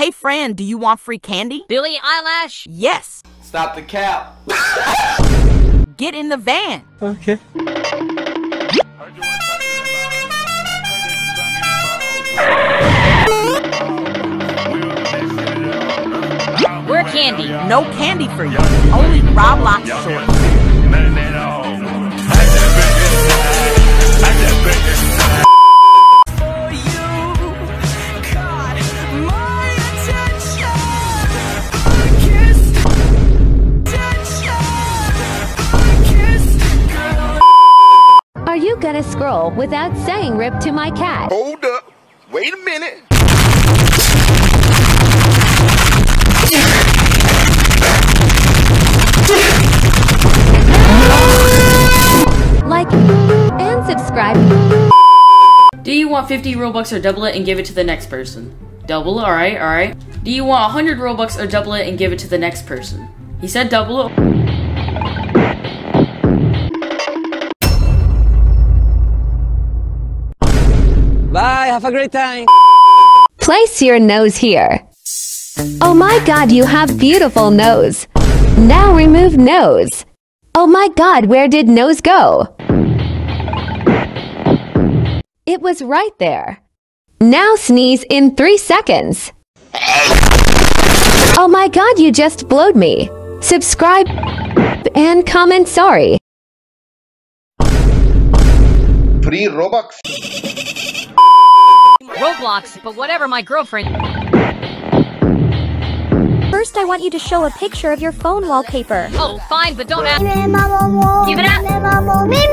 Hey friend, do you want free candy? Billie Eilish? Yes. Stop the cap. Get in the van. Okay. We're candy. No candy for you. Only Roblox shorts. Are you gonna scroll without saying rip to my cat? Hold up. Wait a minute. Like and subscribe. Do you want 50 Robux or double it and give it to the next person? Double, alright, alright. Do you want 100 Robux or double it and give it to the next person? He said double it. Bye, have a great time. Place your nose here. Oh my god, you have beautiful nose. Now remove nose. Oh my god, where did nose go? It was right there. Now sneeze in three seconds. Oh my god, you just blowed me. Subscribe and comment sorry. Free Robux. Roblox, but whatever my girlfriend. First, I want you to show a picture of your phone wallpaper. Oh, fine, but don't ask. Give it up.